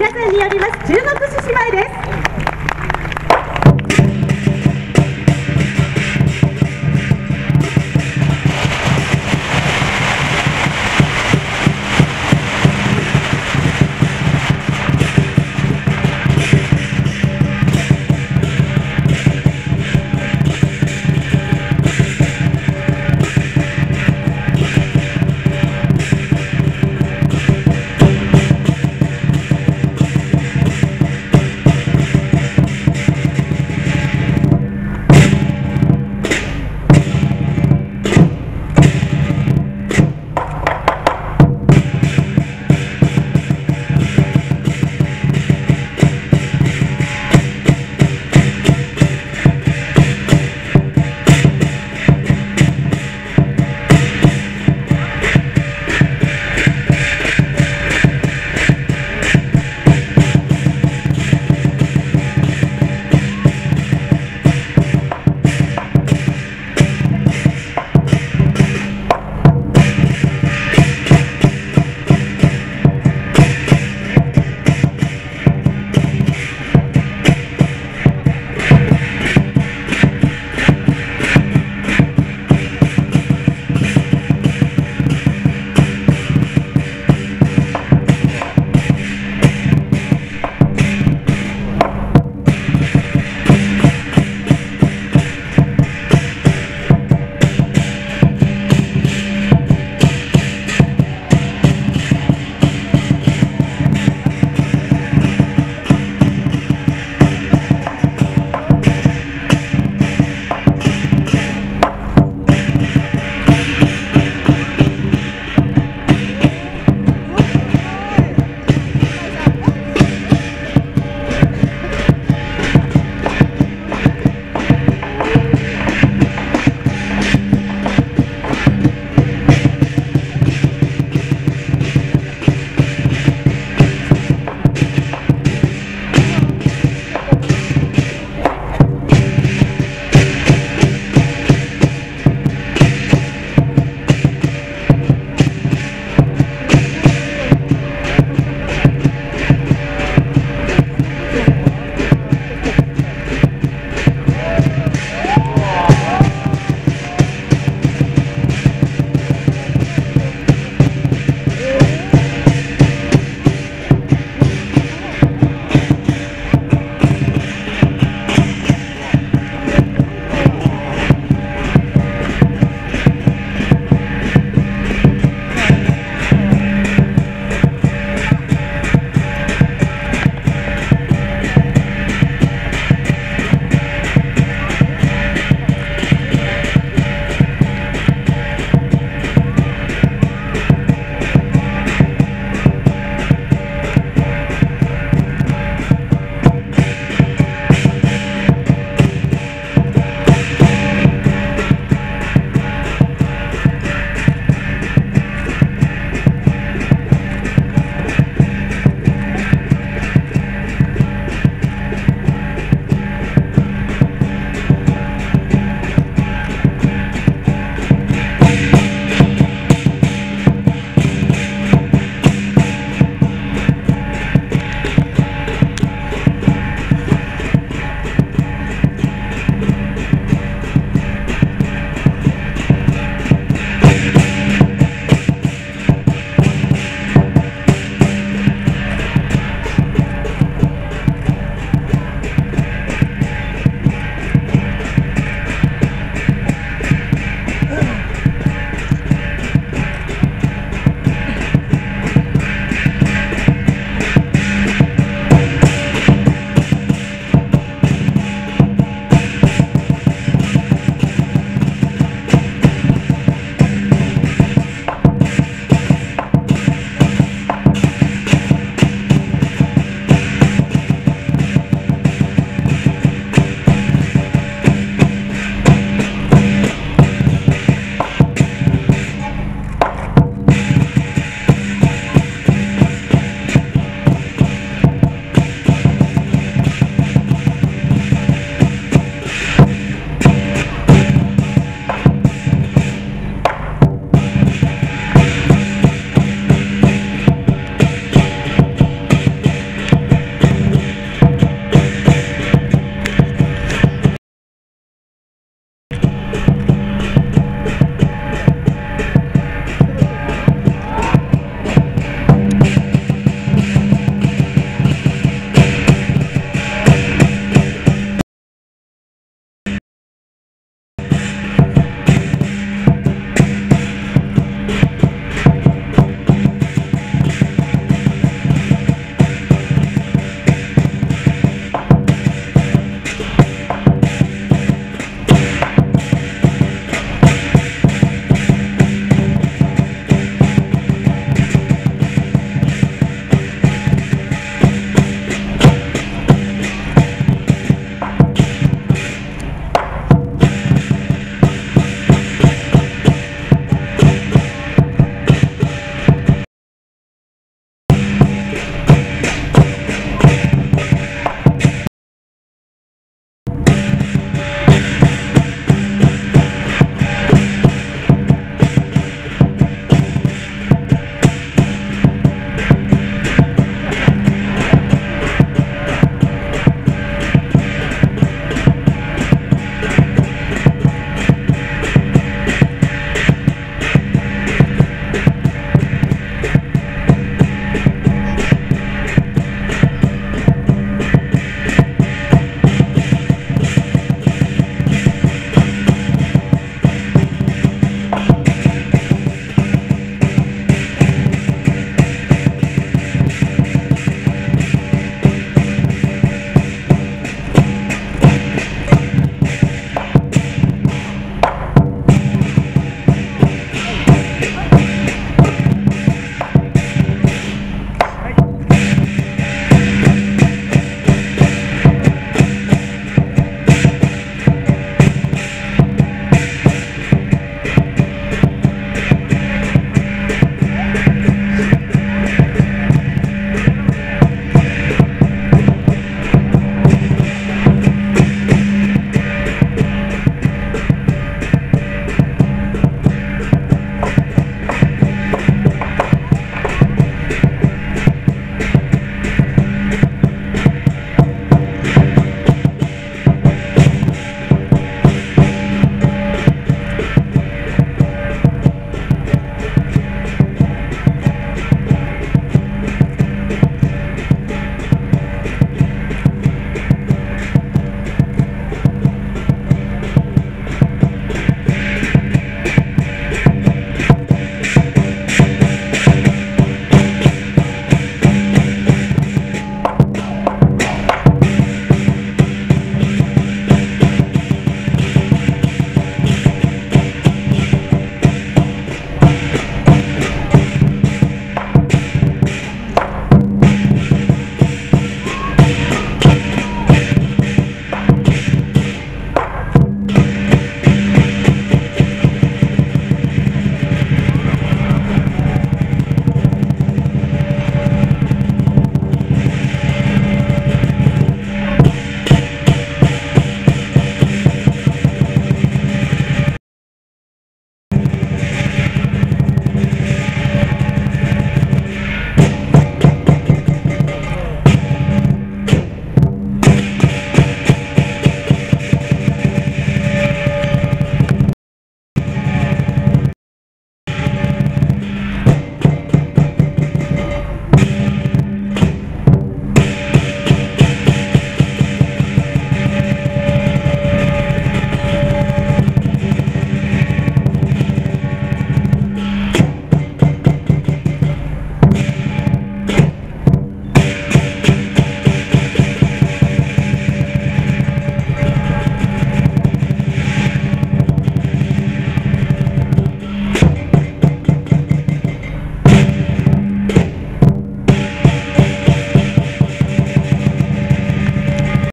皆さんによります注目獅子舞です。